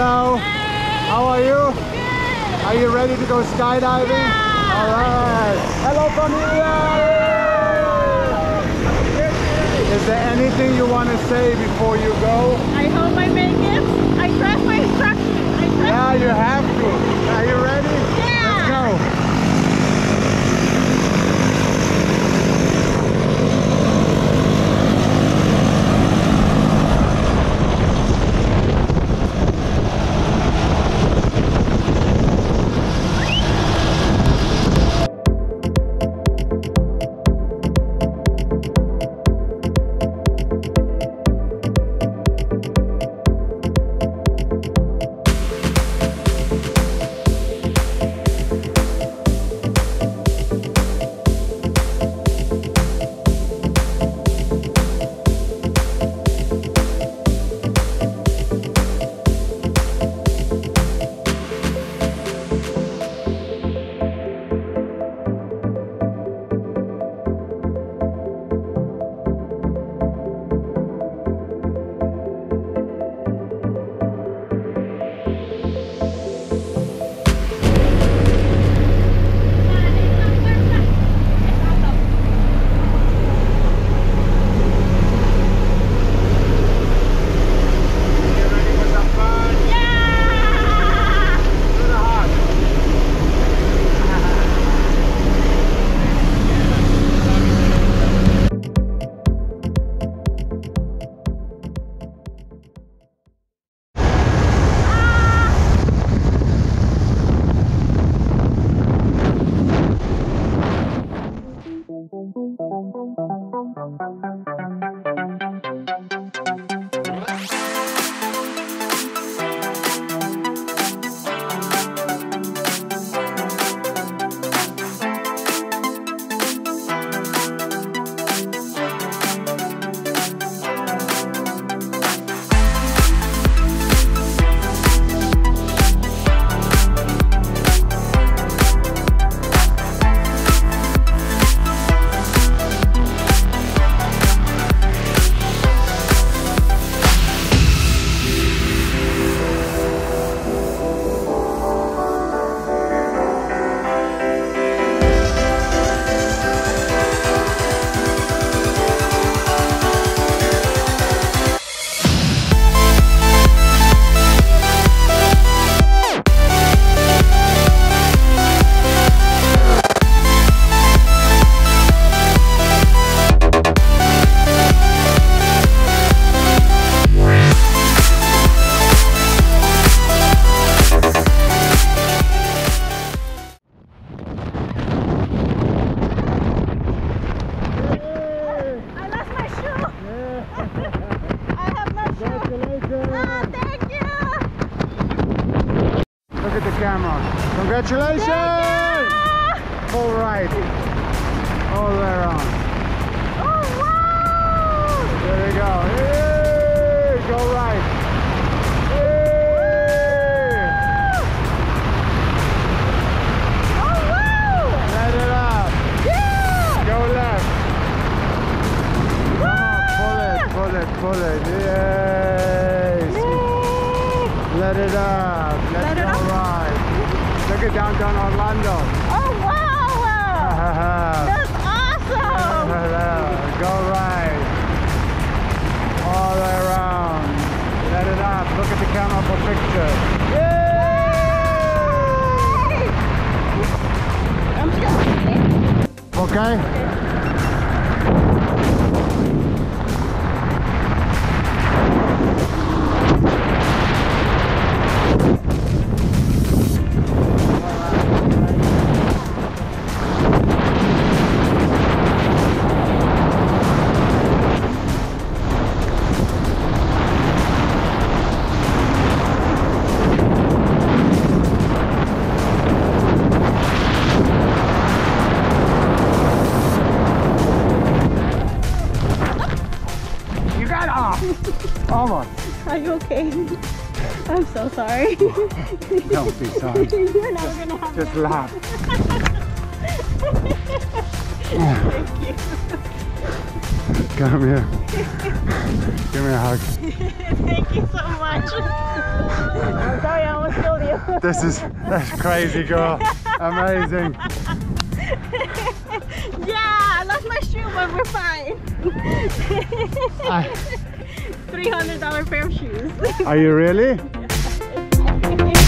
How are you? Good. Are you ready to go skydiving? Yeah. All right. Hello familia. Is there anything you want to say before you go? I hope I make it. I trust 감사합니다. I have no shoe. Congratulations. Ah, thank you. Look at the camera. Congratulations! Full right. All the way around. Oh wow. There you go. Hey, go right. Let it up. Let's Let it go up. right. Look at downtown Orlando. Oh wow. Uh-huh. That's awesome. Uh-huh. Go right. All the way around. Let it up. Look at the camera for picture. I'm just Okay? You Almost. Are you okay? I'm so sorry. Don't be sorry. You're never gonna have Just laugh. Thank you. Come here. Give me a hug. Thank you so much. I'm sorry, I almost killed you. This is that's crazy, girl. Amazing. yeah, I lost my shoe, but we're fine. I- $300 pair of shoes. are you really?